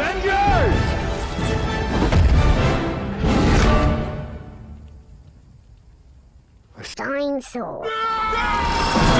Avengers! A Stein sword. No!